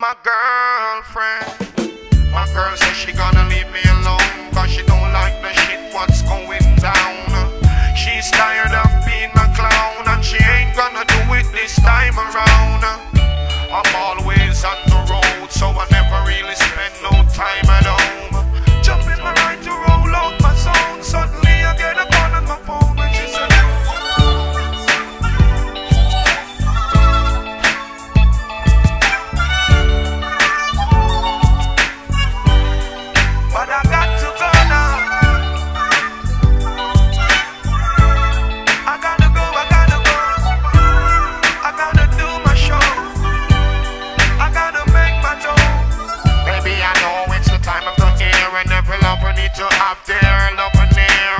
My girlfriend, my girl says she gonna leave me alone, cause she don't like the shit You have there love and near.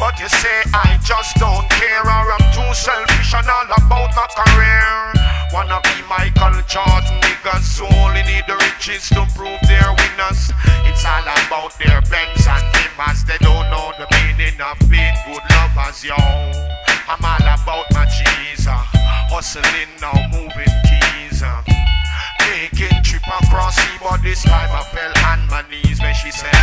But you say I just don't care or I'm too selfish and all about my career. Wanna be Michael Jordan, niggas who only need the riches to prove their winners. It's all about their Benz and Beemers. They don't know the meaning of being good lovers, yo. I'm all about my cheese, uh, hustling now, moving keys. Uh. Taking trip across sea, but this time I fell on my knees when she said.